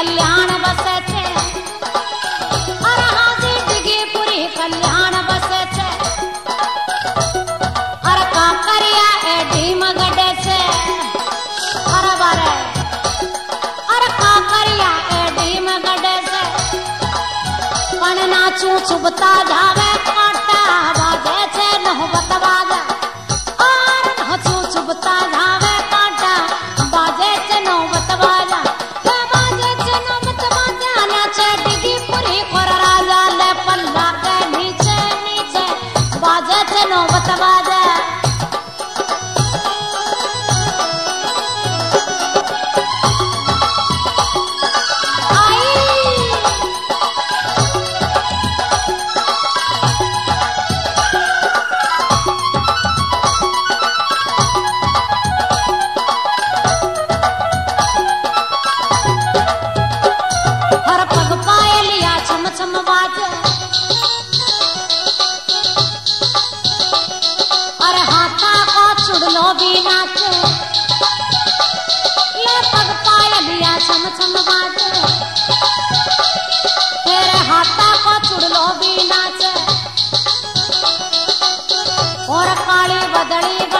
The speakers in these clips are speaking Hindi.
कल्याण बसे छे हर हाजी डिगी पूरी कल्याण बसे छे हर काकरिया ए ढीम गडे से हर बारे हर काकरिया ए ढीम गडे से पण नाचू चुबता जावे काटा। छम तेरे हाथा को चुड़लो भी नाचे और काली बदड़ी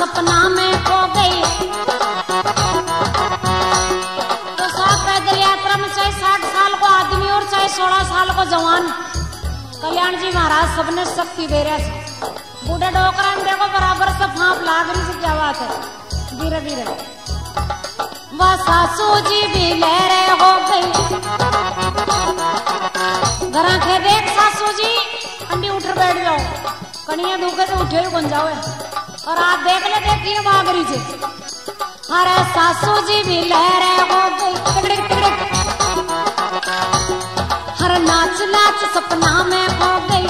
सपना में खो गई। तो सात पैदल यात्रा में चाहे साठ साल को आदमी और चाहे सोलह साल को जवान। कल्याण जी महाराज, सबने शक्ति दे रहे थे बूढ़े डोकरा देखो बराबर से फांप लाग रही थी, क्या बात है। धीरे धीरे। वह सासू जी भी लहरे हो गई। घरा के देख सासू जी, अंडी उठ बैठ जाओ। कनिया दुखे तो उठे ही बन जाओ बागरी अरे सासू जी भी लहरे हो गई हर नाच नाच सपना में हो गई।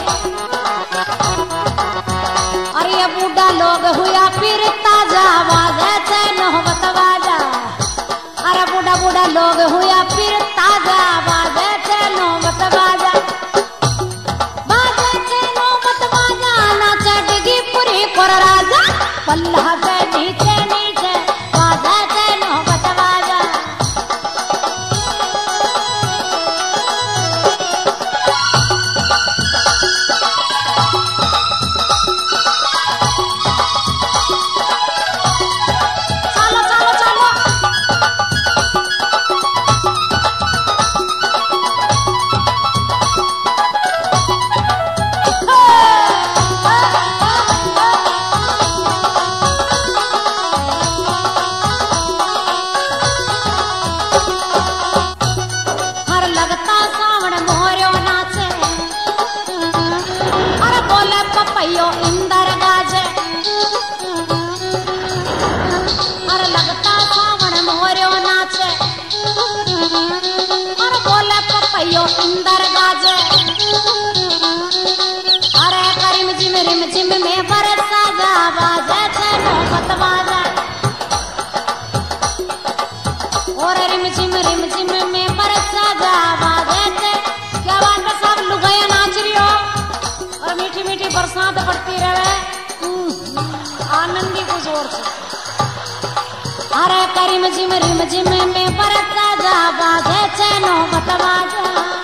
पल्ला भाइयों इंदर गाज। और लगता सावन मोरियो नाच। और बोले पपैयो इंदर गाज। अरे करिम जिम रिम जिम में बरसा जा, बाजे छे नौबत बाजा और रिम बरसात पड़ती रहे। आनंदी ही कुछ और अरे करीम जिम रिम जिम में बरता जा, बाजे चैनो बतवा जा।